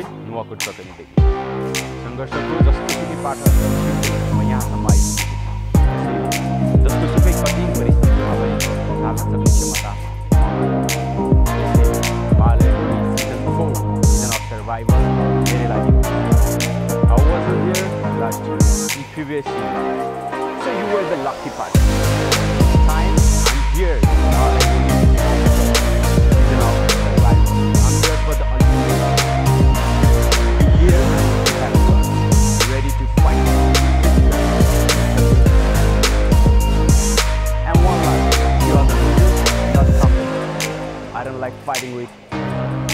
नुवाकोट प्रतिनिधि सङ्घर्षको जस्तो सुकै पाठ यहाँसम्म आइपुगेको जस्तो सुकै कठिन परिस्थितिमा पनि लाग्छ क्षमता season 4 season of survival धेरै लागि I wasn't here last year in previous year so you were the lucky part time I'm here I don't like fighting with.